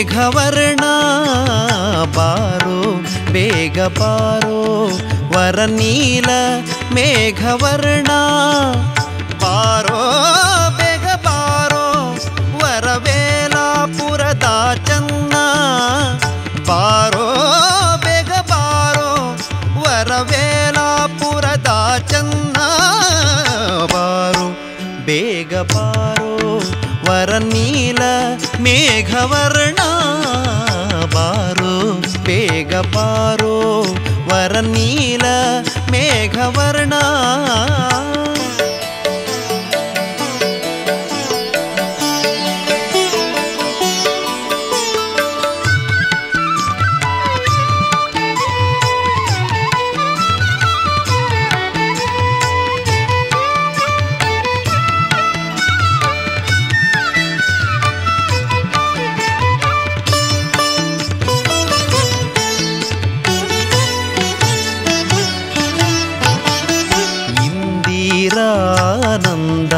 ಮೇಘವರ್ಣ ಬಾರೋ ಬೇಗ ಬಾರೋ ವರನೀಲ ಮೇಘವರ್ಣ ಬಾರೋ ಬೇಗ ಬಾರೋ ವರವೇಲಾಪುರದ ಚನ್ನ ಬಾರೋ ಬೇಗ ಬಾರೋ ವರವೇಲಾಪುರದ ಚನ್ನ ಬಾರೋ ಬೇಗ ಬಾರೋ वरनील मेघवर्णा पारो वेघ पारो वर नील मेघवर्णा ಇಂದಿರಾನಂದ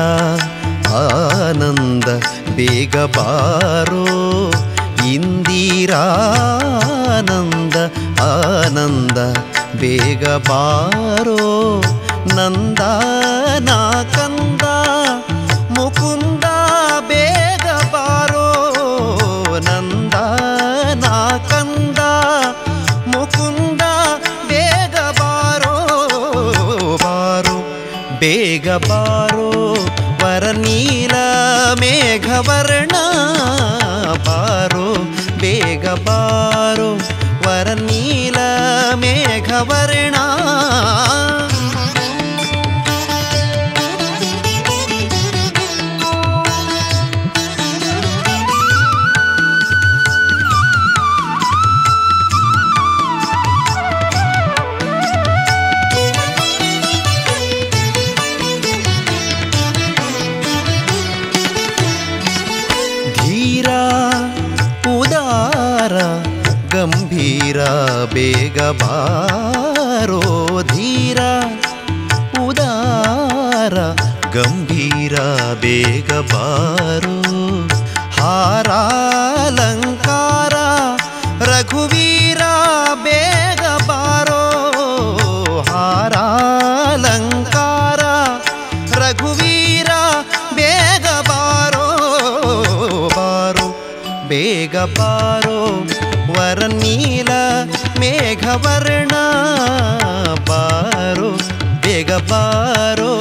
ಆನಂದ, ಬೇಗ ಬಾರೋ ಇಂದಿರಾನಂದ, ಆನಂದ, ಬೇಗ ಬಾರೋ ನಂದ ಕಂದ ಮುಕುಂದ ಬೇಗ ಬಾರೋ ನಂದ ಕಂದ ಮುಕುಂದ ಬೇಗ ಬಾರೋ ಬಾರೋ, ಬೇಗ ಬಾರೋ. ವರನೀಲ ಮೇಘವರ್ಣ ಬಾರೋ ಬೇಗ ಬಾರೋ ವರ ನೀಲ ಮೇಘವರ್ಣ बारो धीरा उदार गम्भीरा बेगबारु हाराल मेघ वर्णा पारो वेग पारो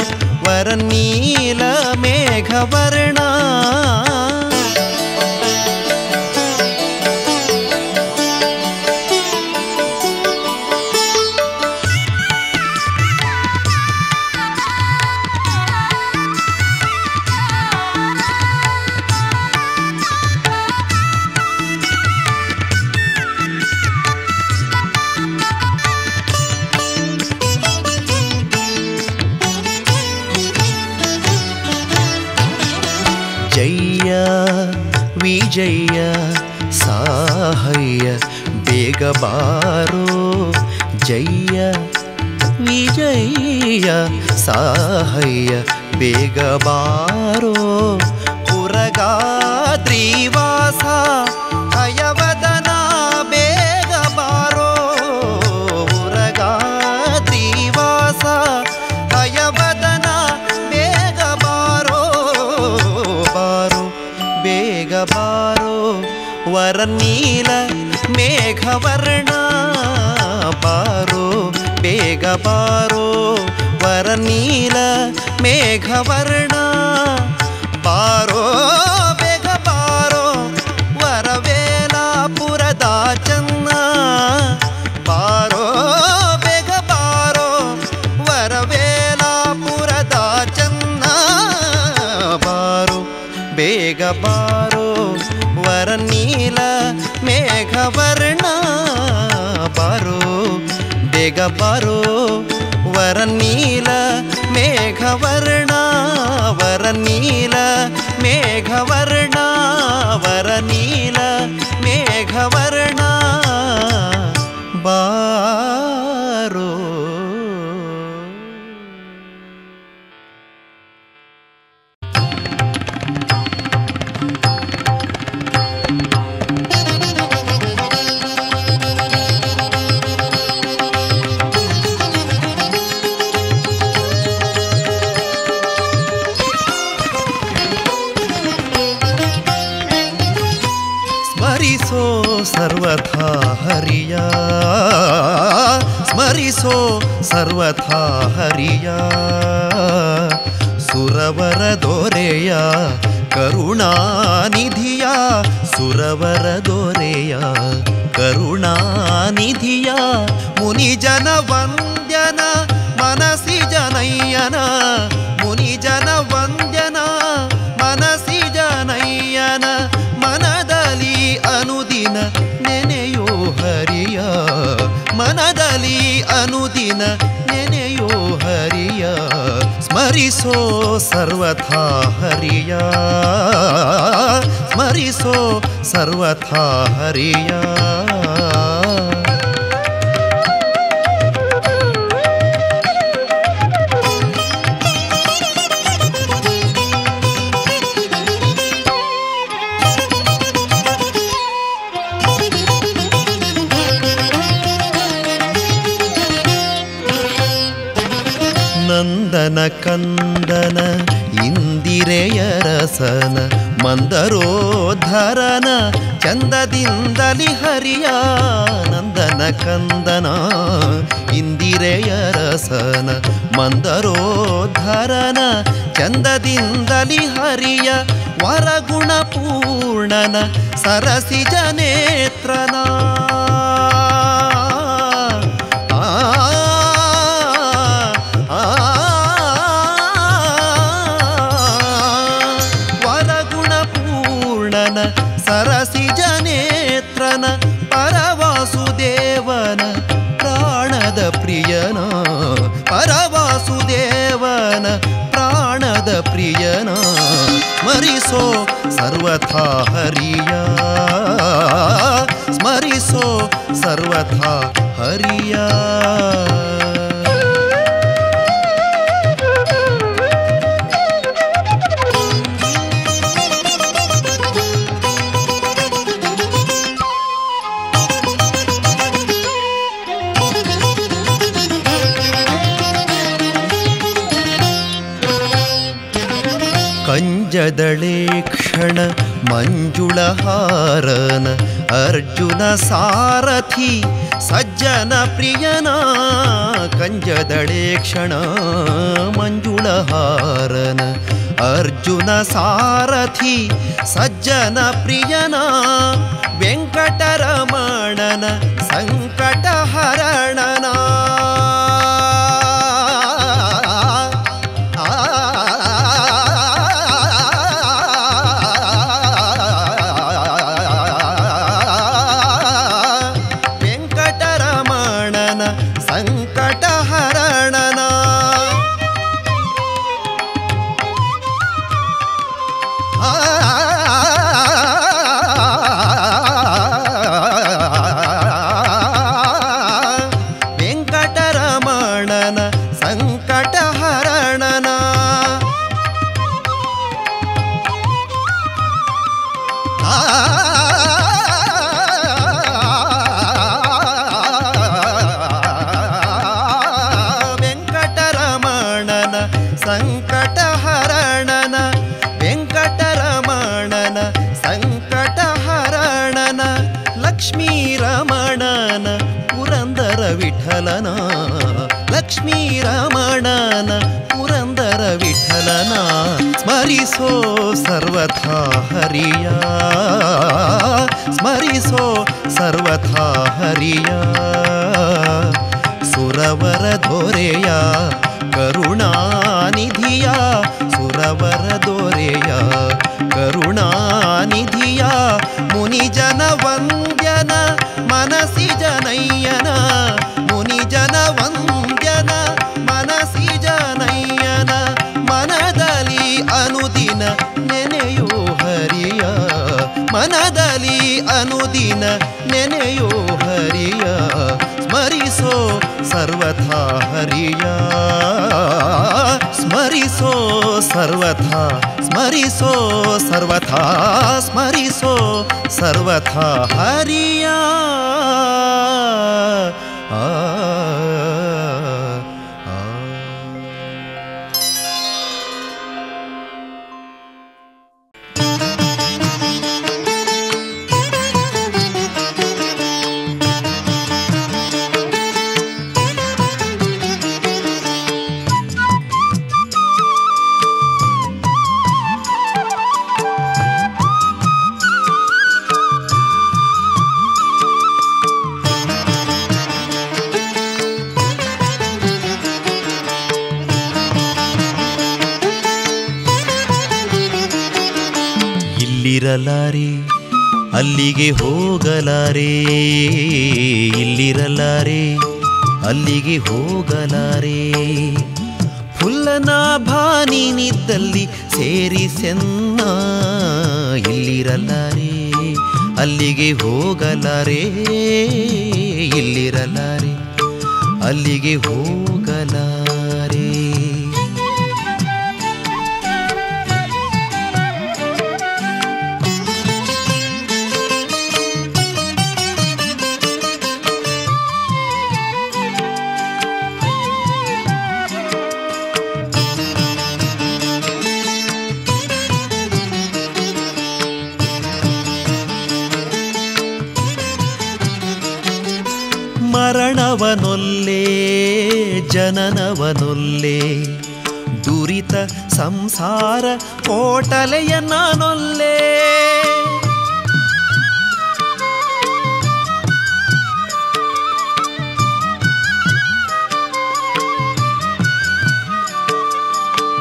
वर्णील मेघ वर्णा ವಿಜಯ ಸಾಹಯ್ಯ ಬೇಗ ಬಾರೋ ಜಯ ವಿಜಯ ಸಾಹಯ್ಯ ಬೇಗ ಬಾರೋ ಕುರಗಾದ್ರಿವಾಸ ವರನೀಲ ಮೇಘವರ್ಣ ಬಾರೋ ಬೇಗ ಬಾರೋ ವರನೀಲ ಮೇಘವರ್ಣ ಬಾರೋ ಬೇಗ ಬಾರೋ ವರವೇಲಾಪುರದ ಚನ್ನ ಬಾರೋ ಬೇಗ ಬಾರೋ ವರವೇಲಾಪುರದ ಚನ್ನ ಬಾರೋ ಬೇಗ ಬಾರೋ वर्णा बारू बेघपारू वर नील मेघ वर्णा वर नील मेघ वर्णा वर नील मेघ बा ಸರ್ವಥಾ ಹರಿಯ ಸುರವರ ದೊರೆಯ ಕರುಣಾನಿಧಿಯ ಸುರವರ ದೊರೆಯ ಕರುಣಾನಿಧಿಯ ಮುನಿಜನ ವಂದ್ಯನ ಮನಸಿ ಜನಯ್ಯನ ಮುನಿಜನ ವಂದ್ಯನ ಮನಸಿ ಜನಯ್ಯನ ಮನದಲ್ಲಿ ಅನುದಿನ ನೆನೆಯೋ ಹರಿಯ ಮನದಲ್ಲಿ ಅನುದಿನ ನೆನೆಯೋ ಹರಿಯ ಸ್ಮರಿಸೋ ಸರ್ವಥಾ ಹರಿಯ. ಸ್ಮರಿಸೋ ಸರ್ವಥಾ ಹರಿಯ. ಕಂದನ ಇಂದಿರೆಯ ರಸನ ಮಂದರೋಧರನ ಚಂದದಿಂದಲಿ ಹರಿಯ ವರಗುಣ ಪೂರ್ಣನ सर्वथा हरिया। स्मरिसो सर्वथा हरिया। कञ्जदळेक्षण मञ्जुळहारन अर्जुनसारथि सज्जनप्रियना कञ्जदळेक्षण मञ्जुळहारन अर्जुनसारथि सज्जनप्रियना वेङ्कटरमणन सङ्कटहरणना सर्वथा हरिया। स्मरिसो सर्वथा हरिया। सुरवरदोरया करुणानिधिया। सुरवरदोरेया करुणानिधिया। करुणानि मुनिजनवन्त ಮನದಲ್ಲಿ ಅನುದಿನ ನೆನೆಯೋ ಹರಿಯ ಸ್ಮರಿಸೋ ಸರ್ವಥಾ ಹರಿಯ ಸ್ಮರಿಸೋ ಸರ್ವಥಾ ಸ್ಮರಿಸೋ ಸರ್ವಥಾ ಸ್ಮರಿಸೋ ಸರ್ವಥಾ ಹರಿಯ ಆ ಇಲ್ಲಿರಲಾರೆ ಅಲ್ಲಿಗೆ ಹೋಗಲಾರೆ? ಇಲ್ಲಿರಲಾರೆ? ಅಲ್ಲಿಗೆ ಹೋಗಲಾರೆ? ಫುಲ್ಲನಾಭಾನಿನಿದ್ದಲ್ಲಿ ಸೇರಿಸೆನ್ನ? ಇಲ್ಲಿರಲಾರೆ? ಅಲ್ಲಿಗೆ ಹೋಗಲಾರೆ? ಇಲ್ಲಿರಲಾರೆ? ಅಲ್ಲಿಗೆ ಹೋಗಲಾರೆ ಜನನವನೊಲ್ಲೇ ದುರಿತ ಸಂಸಾರ ಕೋಟಲೆಯ ನಾನೊಲ್ಲೆ.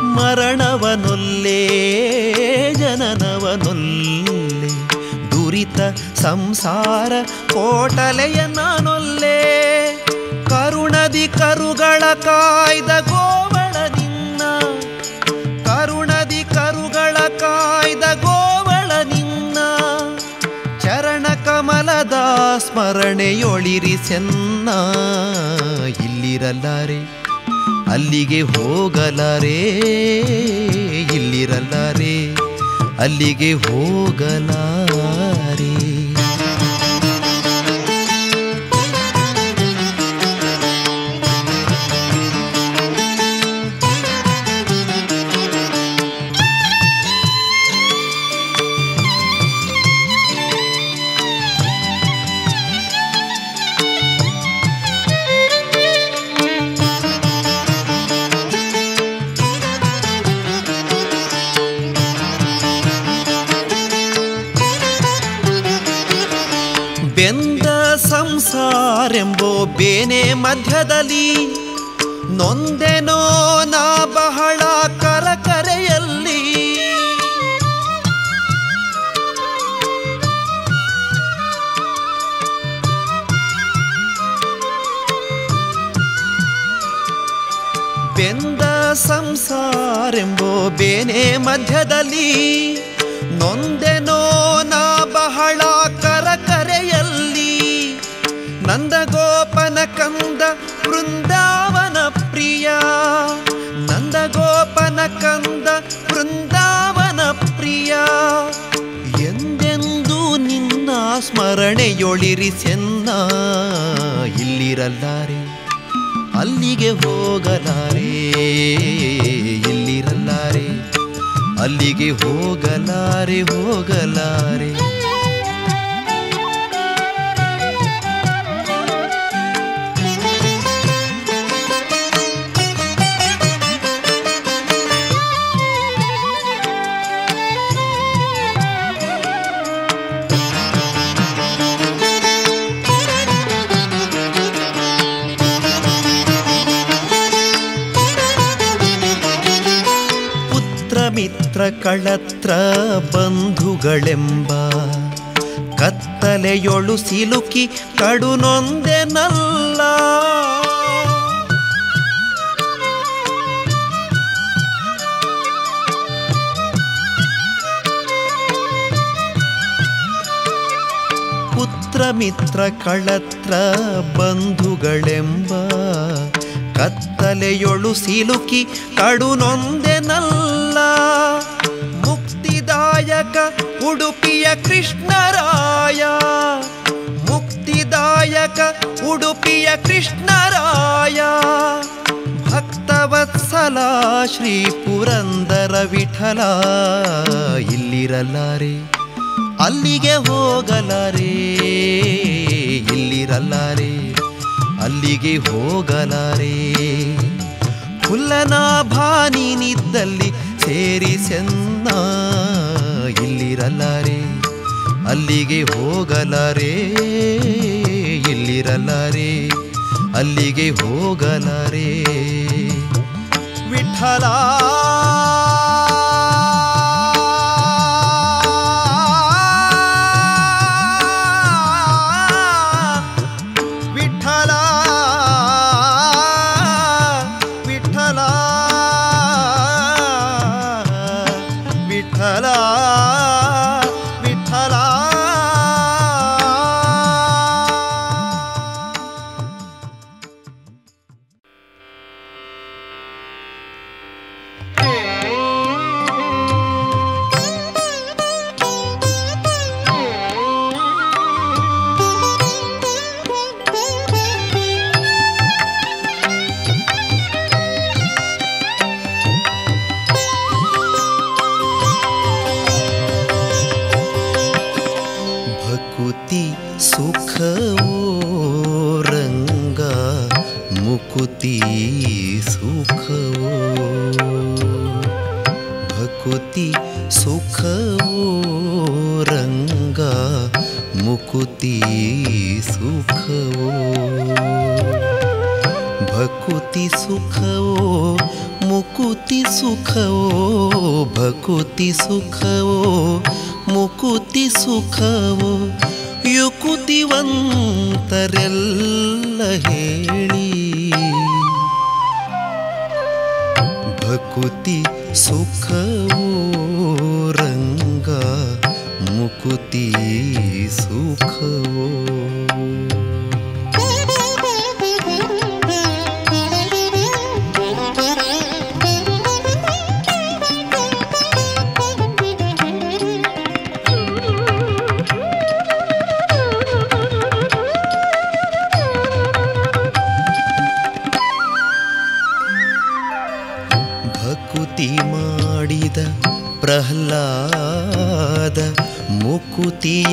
ಮರಣವನೊಲ್ಲೆ ಜನನವನೊಲ್ಲೆ ದುರಿತ ಸಂಸಾರ ಕೋಟಲೆಯ ನಾನೊಲ್ಲೇ. ಕಾಯ್ದ ಗೋವಳ ನಿನ್ನ ಕರುಣದಿ ಕರುಗಳ ಕಾಯ್ದ ಗೋವಳ ನಿನ್ನ ಚರಣ ಕಮಲದ ಸ್ಮರಣೆಯೊಳಿರಿ ಸೆನ್ನ ಇಲ್ಲಿರಲ್ಲಾರೆ, ಅಲ್ಲಿಗೆ ಹೋಗಲಾರೆ, ಇಲ್ಲಿರಲ್ಲಾರೆ, ಅಲ್ಲಿಗೆ ಹೋಗಲಾರೆ dali. ಅಲ್ಲಿಗೆ ಹೋಗಲಾರೆ ಹೋಗಲಾರೆ ಕಳತ್ರ ಬಂಧುಗಳೆಂಬ ಕತ್ತಲೆಯೊಳು ಸಿಲುಕಿ ಕಡುನೊಂದೆನಲ್ಲ ಪುತ್ರ ಮಿತ್ರ ಕಳತ್ರ ಬಂಧುಗಳೆಂಬ ಕತ್ತಲೆಯೊಳು ಸಿಲುಕಿ ಕಡುನೊಂದೆನಲ್ಲ ಉಡುಪಿಯ ಕೃಷ್ಣರಾಯ. ಮುಕ್ತಿದಾಯಕ ಉಡುಪಿಯ ಕೃಷ್ಣರಾಯ. ಭಕ್ತವತ್ಸಲ ಶ್ರೀ ಪುರಂದರ ವಿಠಲ. ಇಲ್ಲಿರಲಾರೆ ಅಲ್ಲಿಗೆ ಹೋಗಲಾರೆ? ಇಲ್ಲಿರಲಾರೆ ಅಲ್ಲಿಗೆ ಹೋಗಲಾರೆ? ಫುಲ್ಲನಾಭಾನಿನಿದ್ದಲ್ಲಿ ಸೇರಿಸೆನ್ನ ಇಲ್ಲಿರಲಾರೆ? ಅಲ್ಲಿಗೆ ಹೋಗಲಾರೆ? ಇಲ್ಲಿರಲಾರೆ? ಅಲ್ಲಿಗೆ ಹೋಗಲಾರೆ? ವಿಠಲ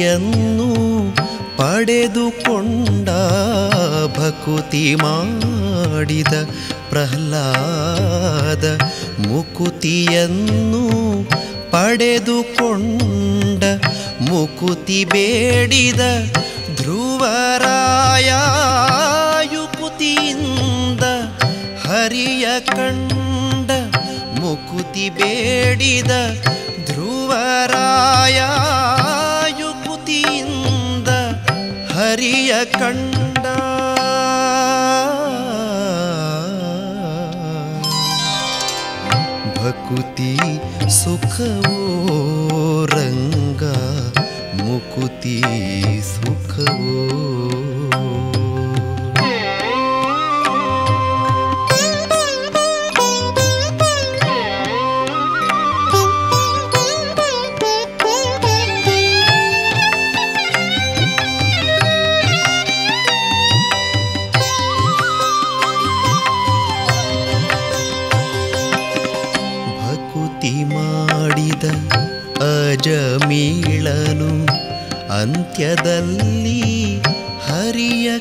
ಮುಕುತಿಯನ್ನು ಪಡೆದುಕೊಂಡ ಭಕುತಿ ಮಾಡಿದ ಪ್ರಹ್ಲಾದ ಮುಕುತಿಯನ್ನು ಪಡೆದುಕೊಂಡ ಮುಕುತಿ ಬೇಡಿದ ಧ್ರುವರಾಯ ಹರಿಯ ಕಂಡ ಮುಕುತಿ ಬೇಡಿದ ಧ್ರುವರಾಯ अरिय भकुति सुखव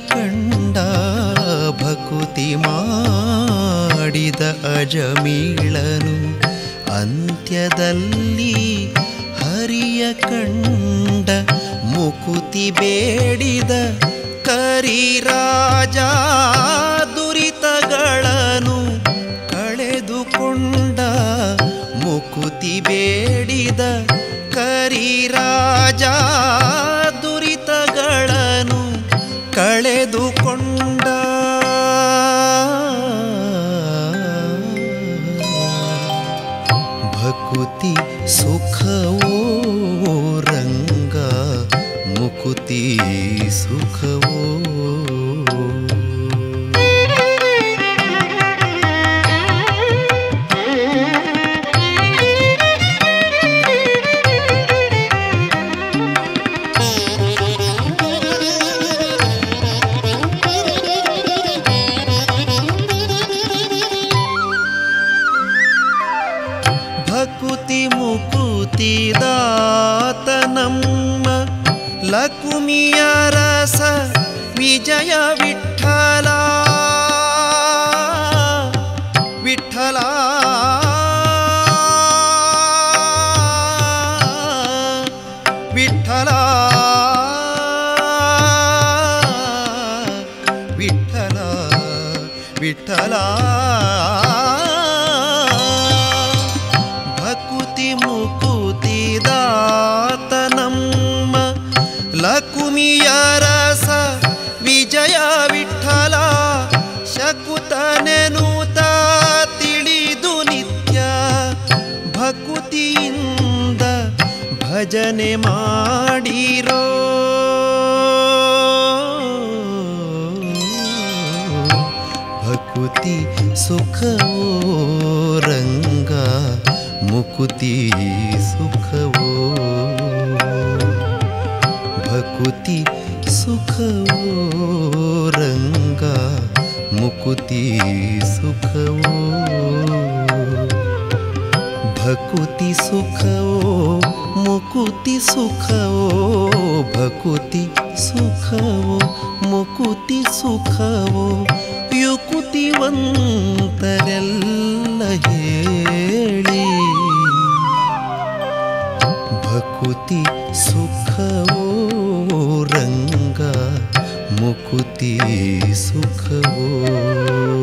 ಕಂಡ ಭಕುತಿ ಮಾಡಿದ ಅಜಮೀಳನು ಅಂತ್ಯದಲ್ಲಿ ಹರಿಯ ಕಂಡ ಮುಕುತಿ ಬೇಡಿದ ಕರಿರಾಜ ದುರಿತಗಳನು ಕಳೆದುಕೊಂಡ ಮುಕುತಿ ಬೇಡಿದ ಕರಿರಾಜ ಭಕುತಿ ಮುಕುತಿ ದಾತ ನಮ್ಮ ಲಕುಮಿಯ ರಸ ವಿಜಯ ವಿಠಲ ಶಕುತನೆನುತ ತಿಳಿದು ನಿತ್ಯ ಭಕುತಿಯಿಂದ ಭಜನೆ ಮಾಡಿರೋ ಭಕುತಿ ಸುಖವೋ ರಂಗ ಮುಕುತಿ ಸುಖವೋ? ಭಕುತಿ ಸುಖವೋ? ರಂಗ ಮುಕುತಿ ಸುಖವೋ? ಭಕುತಿ ಸುಖವೋ? ಮುಕುತಿ ಸುಖವೋ? ಭಕುತಿ ಸುಖವೋ? ಮುಕುತಿ ಸುಖವೋ? ಯುಕುತಿವಂತರೆಲ್ಲ ಹೇಳಿ मुकुति सुख सुखवो रंगा मुकुति सुख सुखवो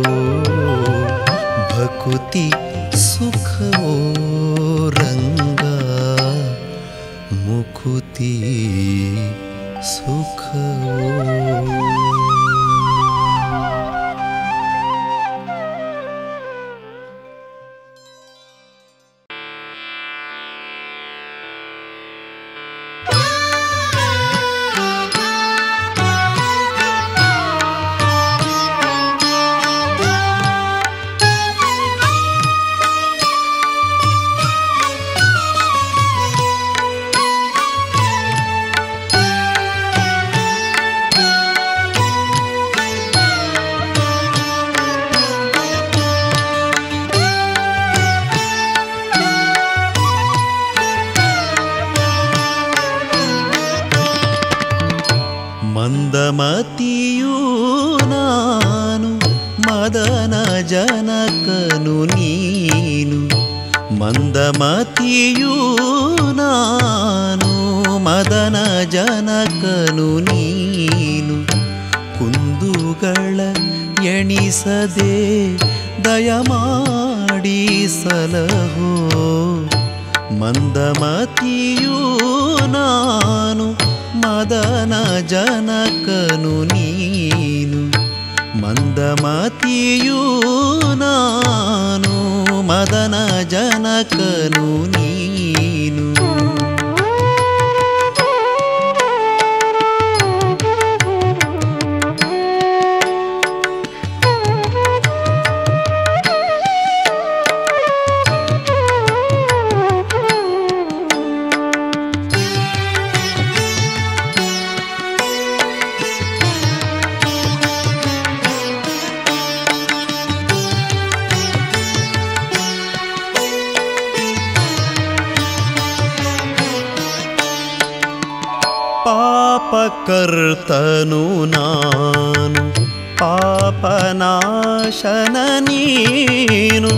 ಪಾಪಕರ್ತನು ನಾನು. ಪಾಪನಾಶನ ನೀನು.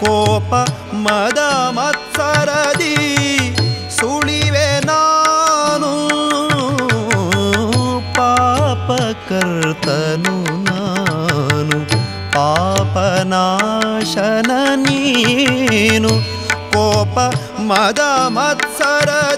ಕೋಪ, ಮದ, ಮತ್ಸರದಿ ಸುಳಿವೆ ನಾನು. ಪಾಪಕರ್ತನು ನಾನು. ಪಾಪನಾಶನ ನೀನು. ಕೋಪ, ಮದ, ಮತ್ಸರದಿ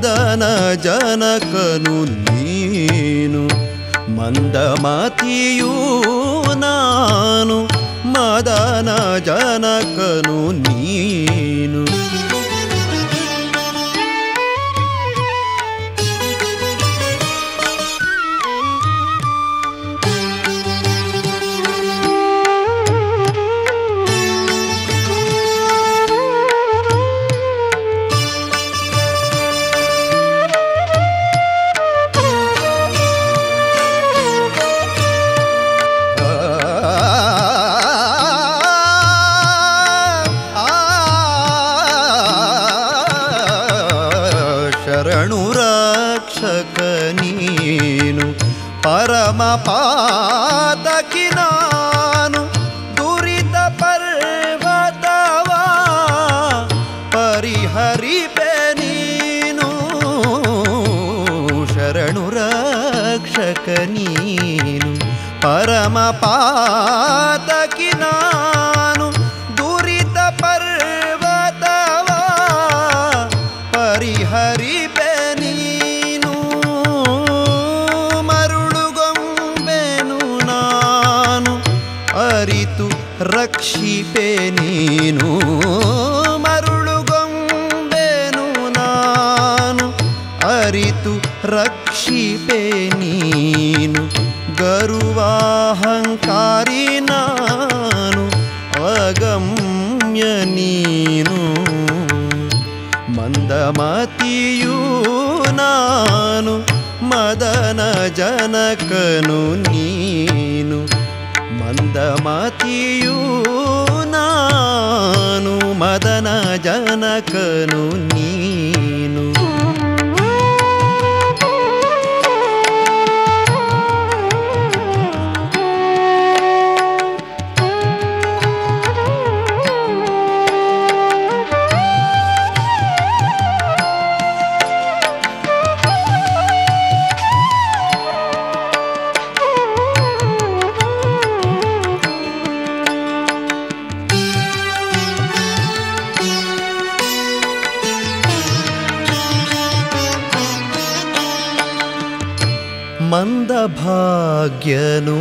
ಮದನ ಜನಕನು ನೀನು ಮಂದಮತಿಯೂ ನಾನು ಮದನ ಜನಕನು ನೀನು ಜನಕನು ನೀನು ಮಂದಮತಿಯೂ ನಾನು ಮದನ ಜನಕನು que ano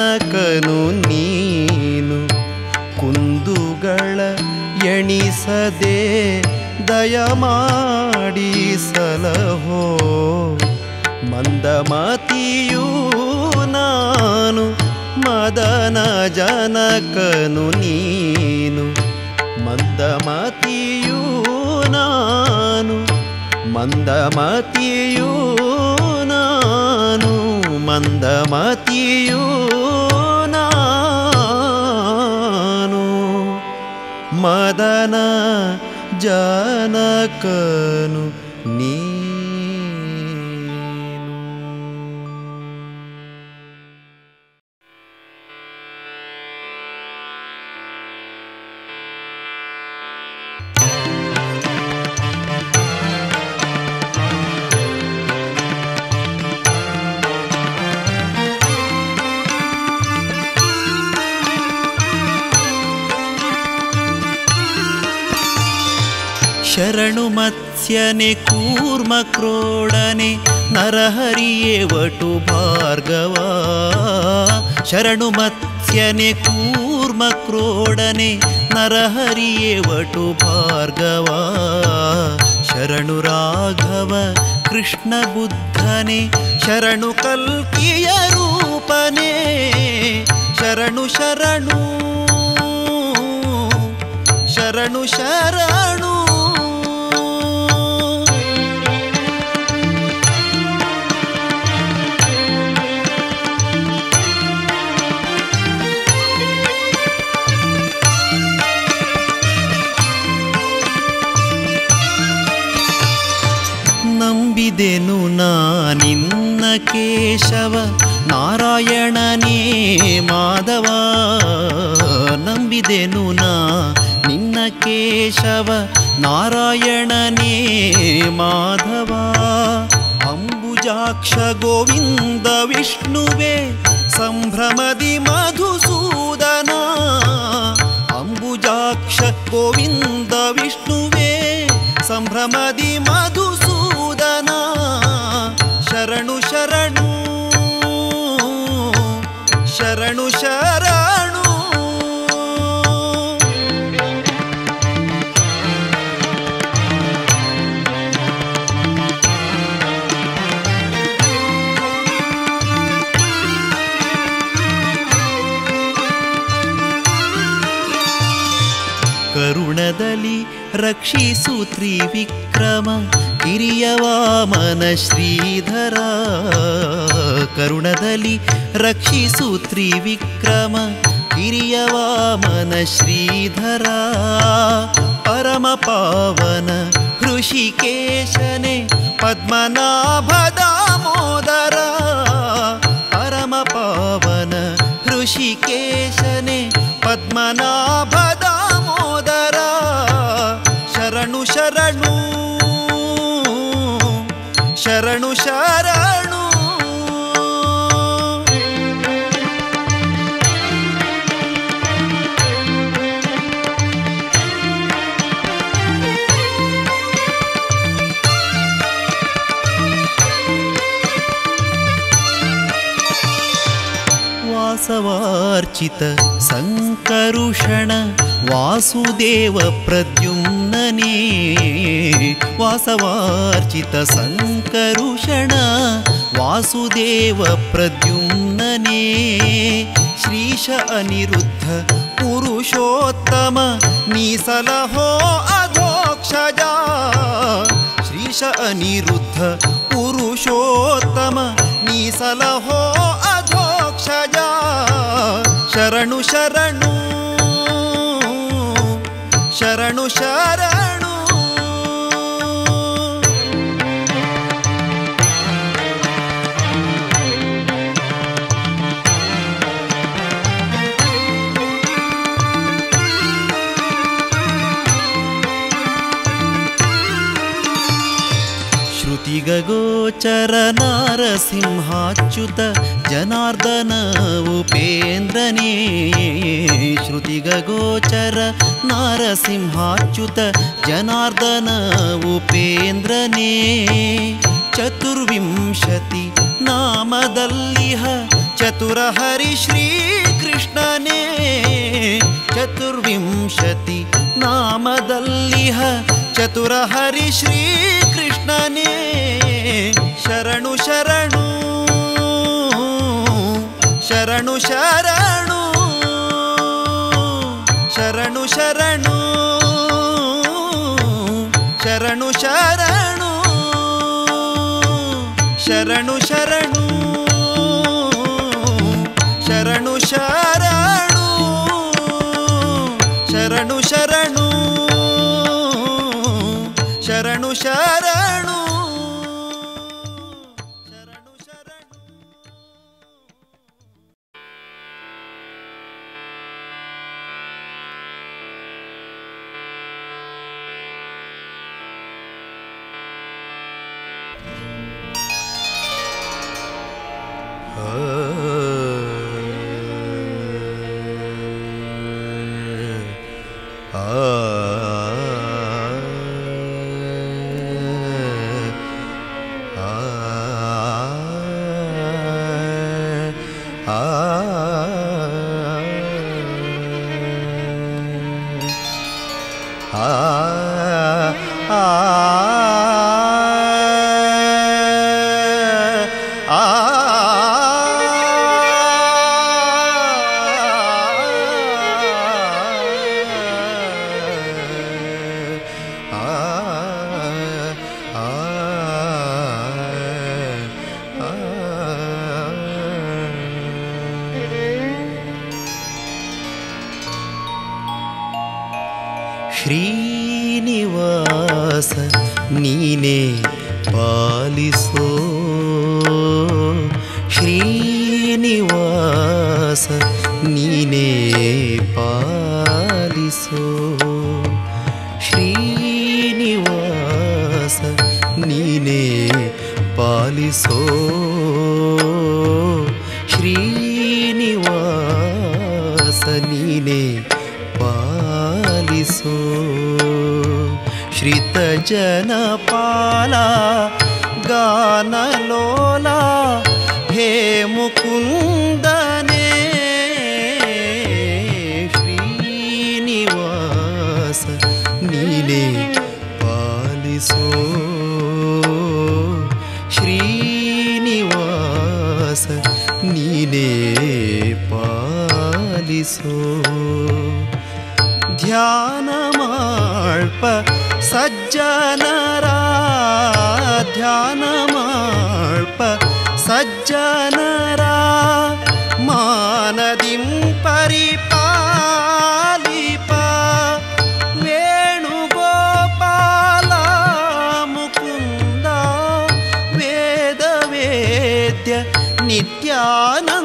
ಜನಕನು ನೀನು ಕುಂದುಗಳ ಎಣಿಸದೆ ದಯಮಾಡಿ ಸಲಹೋ ಮಂದಮತಿಯೂ ನಾನು ಮದನ ಜನಕನು ನೀನು ಮಂದಮತಿಯೂ ನಾನು ಮಂದಮತಿಯೂ ನಾನು ಮಂದಮತಿಯೂ मदन जनकनु ಶರಣು ಮತ್ಸ್ಯನೆ, ಕೂರ್ಮ ಕ್ರೋಡನೆ, ನರಹರಿಯೇ ವಟು ಭಾರ್ಗವ. ಶರಣು ಮತ್ಸ್ಯನೆ, ಕೂರ್ಮ ಕ್ರೋಡನೆ, ನರಹರಿಯೇ ವಟು ಭಾರ್ಗವ. ಶರಣು ರಾಘವ ಕೃಷ್ಣ ಬುದ್ಧನೆ, ಶರಣು ಕಲ್ಕಿಯ ರೂಪನೆ, ಶರಣು ಶರಣು ಶರಣು ಶರಣು ಕೇಶವ ನಾರಾಯಣನೇ ಮಾಧವ ಅಂಬುಜಾಕ್ಷ ಗೋವಿಂದ ವಿಷ್ಣುವೆ ಸಂಭ್ರಮದಿ ಮಧುಸೂದನ ಅಂಬುಜಾಕ್ಷ ಗೋವಿಂದ ವಿಷ್ಣುವೆ ಸಂಭ್ರಮದಿ ಮಧುಸೂದನ ಶರಣು ಶರಣು ಶರಣು ಶರಣು ರಕ್ಷಿಸು ತ್ರಿವಿಕ್ರಮ ಹಿರಿಯ ವಾಮನ ಶ್ರೀಧರ. ಕರುಣದಲ್ಲಿ ರಕ್ಷಿಸು ತ್ರಿವಿಕ್ರಮ ಹಿರಿಯ ವಾಮನ ಶ್ರೀಧರ. ಪರಮ ಪಾವನ ಋಷಿಕೇಶನೆ ಪದ್ಮನಾಭ ದಾಮೋದರ ಪರಮ ಪಾವನ ಋಷಿಕೇಶನೆ ಪದ್ಮನಾಭ चित सङ्करुषण वासुदेव प्रद्युम्नने वासवार्चित सङ्करुषण वासुदेव प्रद्युम्नने श्रीश अनिरुद्ध पुरुषोत्तम निसलहो अधोक्षजा। श्रीश अनिरुद्ध पुरुषोत्तम निसलहो ಅಧೋಕ್ಷಜ ಶರಣು ಶರಣು ಶರಣು ಶರಣು. ಶ್ರುತಿಗಗೋಚರ ನಾರಸಿಂಹಾಚ್ಯುತ ಜನಾರ್ದನ ಉಪೇಂದ್ರನೇ ಶ್ರುತಿಗಗೋಚರ ನಾರಸಿಂಹಾಚ್ಯುತ ಜನಾರ್ದನ ಉಪೇಂದ್ರನೇ ಚತುರ್ವಿಂಶತಿ ನಾಮದಲ್ಲಿಹ ಚತುರ ಹರಿ ಶ್ರೀಕೃಷ್ಣನೇ. ಚತುರ್ವಿಂಶತಿ ನಾಮದಲ್ಲಿಹ ಚತುರ ಹರಿ ಶ್ರೀಕೃಷ್ಣನೇ. ಶರಣು ಶರಣು శరణు శరణు శరణు శరణు శరణు శరణు శరణు శరణు శరణు శరణు శరణు శరణు శరణు శరణు. ஞான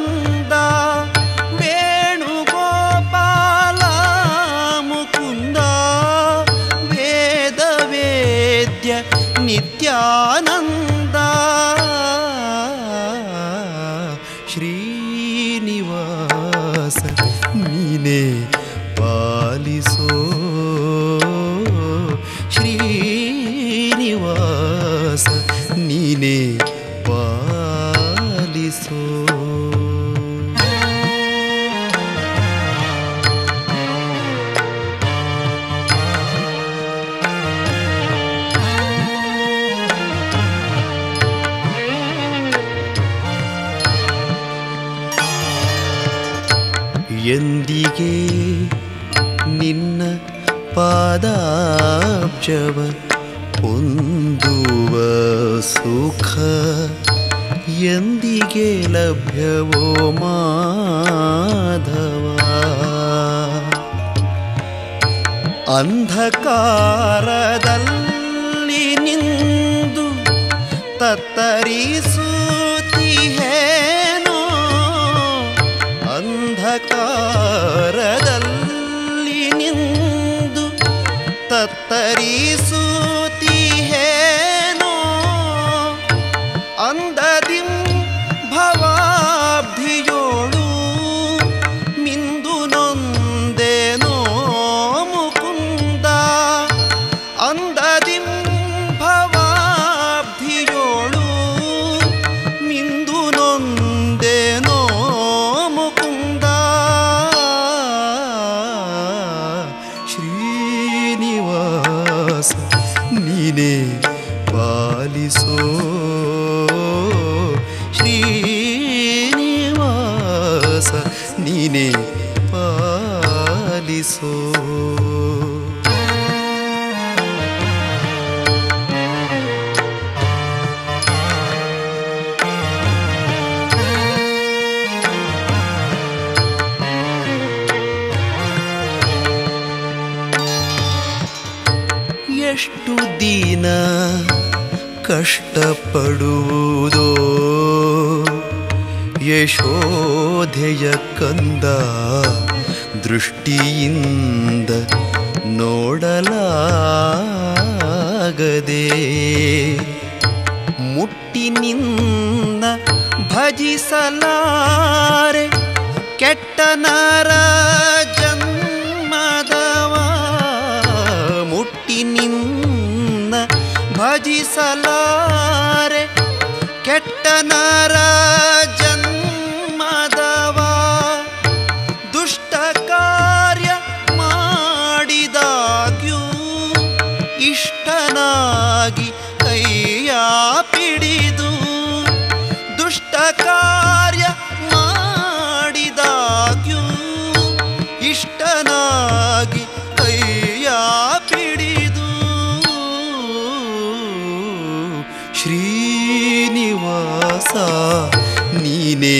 च व ಸುಖ ಎಂದಿಗೆ ಲಭ್ಯವೋ ಮಾಧವ ಅಂಧಕಾರದಲ್ಲಿ ಸಾಗಿ ಕೈಯ ಪಿಡಿದು ದುಷ್ಟ ಕಾರ್ಯ ಮಾಡಿದಾಗ್ಯೂ ಇಷ್ಟನಾಗಿ ಕೈಯ ಪಿಡಿದು ಶ್ರೀನಿವಾಸ ನೀನೇ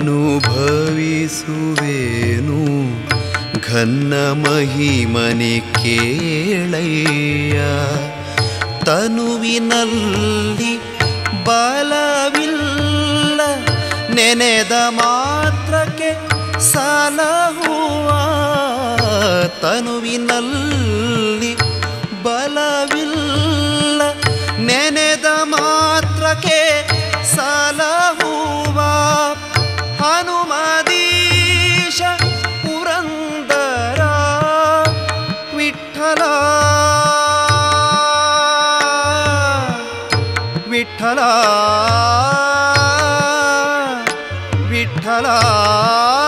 ಅನುಭವಿಸುವೇನು. ಘನ್ನ ಮಹಿಮನೆ ಕೇಳಯ್ಯ. ತನುವಿನಲ್ಲಿ ಬಲವಿಲ್ಲ. ನೆನೆದ ಮಾತ್ರಕ್ಕೆ ಸಲಹುವ. ತನುವಿನಲ್ಲಿ विठ्ठला विठ्ठला।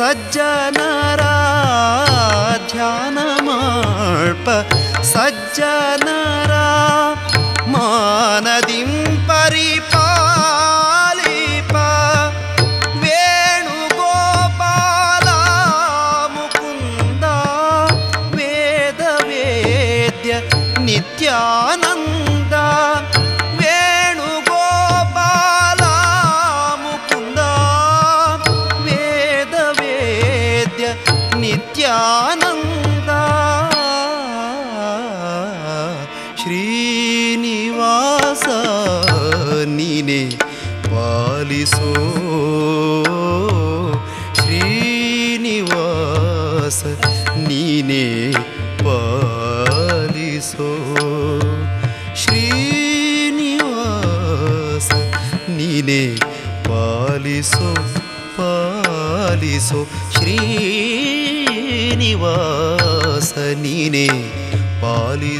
सज्जनराध्यानमार्प सज्जनरा मानदिं परिपालिप वेणुगोपाला मुकुन्दा वेदवेद्य नित्यान श्रीनिवासनी पाली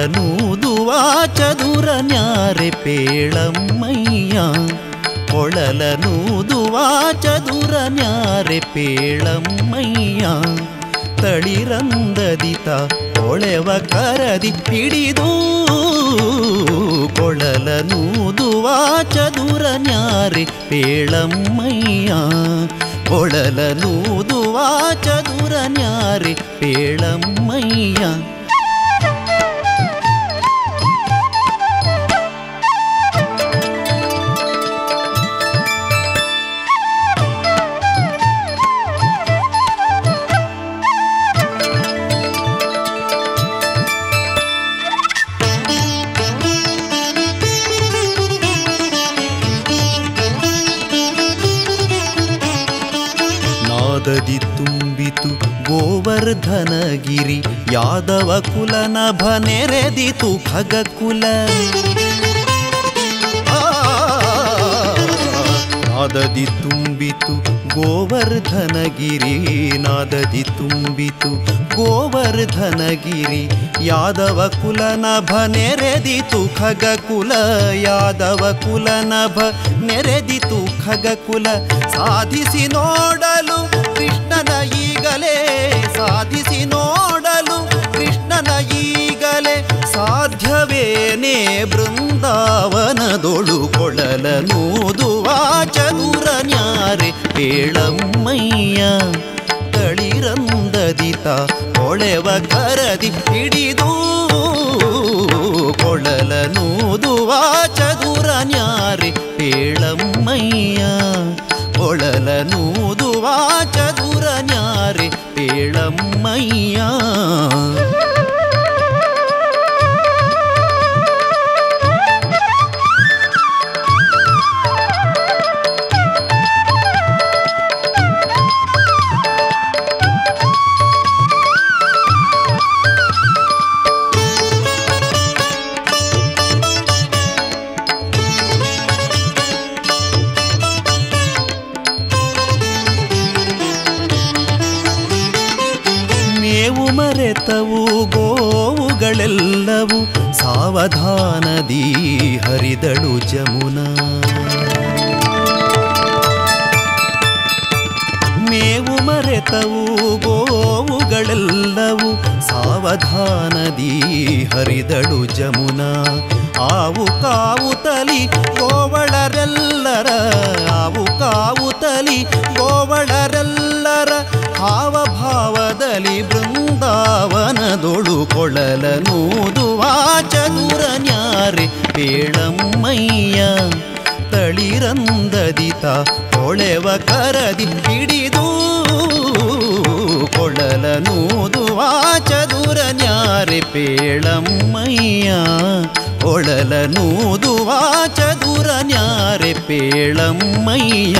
ಕೊಳಲನೂದುವ ಚದುರ ನ್ಯಾರೆ ಪೇಳಮ್ಮಯ್ಯ ಕೊಳಲನೂದುವ ಚದುರ ನ್ಯಾರೆ ಪೇಳಮ್ಮಯ್ಯ ತಳಿರಂದದಿತ ಕೊಳೆವ ಕರದಿ ಹಿಡಿದು ಕೊಳಲನೂದುವ ಚದುರ ನ್ಯಾರೆ ಪೇಳಮ್ಮಯ್ಯ ಕೊಳಲನೂದುವ ಚದುರ ನ್ಯಾರೆ ಪೇಳಮ್ಮಯ್ಯ ಗೋವರ್ಧನಗಿರಿ ಯಾದವ ಕುಲ ನಭ ನೆರೆದಿತು ಖಗಕುಲ ನಾದದಿ ತುಂಬಿತು ಗೋವರ್ಧನಗಿರಿ, ನಾದದಿ ತುಂಬಿತು ಗೋವರ್ಧನಗಿರಿ, ಯಾದವ ಕುಲ ನಭ ನೆರೆದಿತು ಖಗಕುಲ ಯಾದವ ಕುಲ ನಭ ನೆರೆದಿತು ಖಗಕುಲ ಸಾಧಿಸಿ ನೋಡಲು ಕೃಷ್ಣನ ಈಗಲೇ ಸಾಧಿಸಿ ನೋಡಲು, ಕೃಷ್ಣನ ಈಗಲೇ ಸಾಧ್ಯವೇನೇ ಬೃಂದಾವನದೊಳು ಕೊಳಲನೂದುವ ಚದುರ ನ್ಯಾರೆ ಪೇಳಮ್ಮಯ್ಯ ತಳಿರಂದದಿತ ಕೊಳೆವ ಕರದಿ ಹಿಡಿದು ಕೊಳಲನೂದುವ ಚದುರನ್ಯಾರೆ ನ್ಯಾರೆ ಪೇಳಮ್ಮಯ್ಯ చదురనారే తేళమ్మయ్యా ಕೊಳಲನೂದುವ ಚದುರ ನ್ಯಾರೆ ಪೇಳಮ್ಮಯ್ಯ ಕೊಳಲನೂದುವ ಚದುರ ನ್ಯಾರೆ ಪೇಳಮ್ಮಯ್ಯ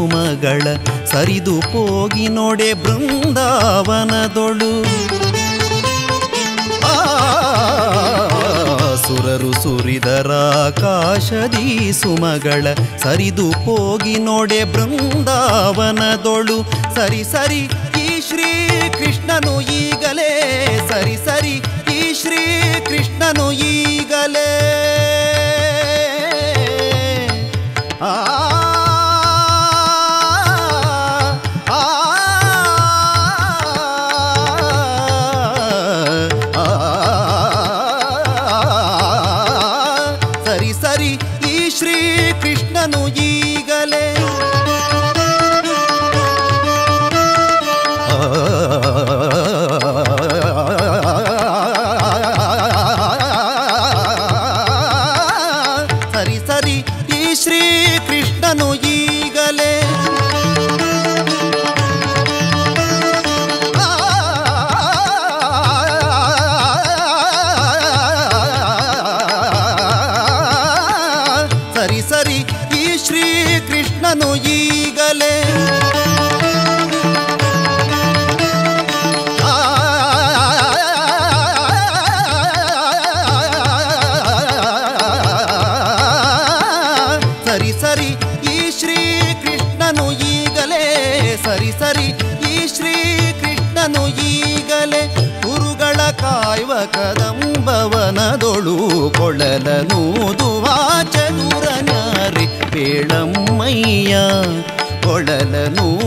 ಸುಮಗಳ ಸರಿದು ಹೋಗಿ ನೋಡೆ ಬೃಂದಾವನದೊಳು. ಸುರರು ಸುರಿದರ ಆಕಾಶದಿ ಸುಮಗಳ ಸರಿದು ಹೋಗಿ ನೋಡೆ ಬೃಂದಾವನದೊಳು. ಸರಿ ಸರಿ ಈ ಶ್ರೀ ಕೃಷ್ಣನು ಈಗಲೇ, ಸರಿ ಸರಿ ಈ ಶ್ರೀ ಕೃಷ್ಣನು ಈಗಲೇ no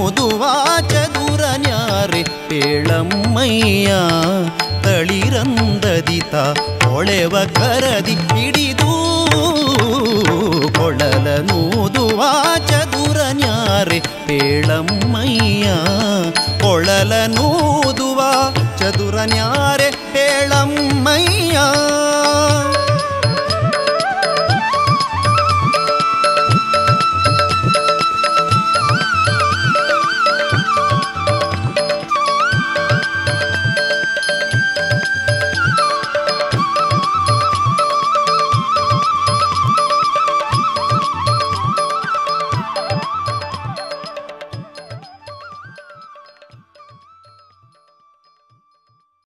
ಕೊಳಲನೂದುವ ಚದುರ ನ್ಯಾರಿ ಪೇಳಮ್ಮಯ್ಯ ತಳಿರಂದದಿತ ಹೊಳೆವ ಕರದಿ ಹಿಡಿದು ಕೊಳಲನೂದುವ ಚದುರ ನ್ಯಾರೆ ಪೇಳಮ್ಮಯ್ಯ ಕೊಳಲನೂದುವ ಚದುರ ನ್ಯಾರೆ ಪೇಳಮ್ಮಯ್ಯ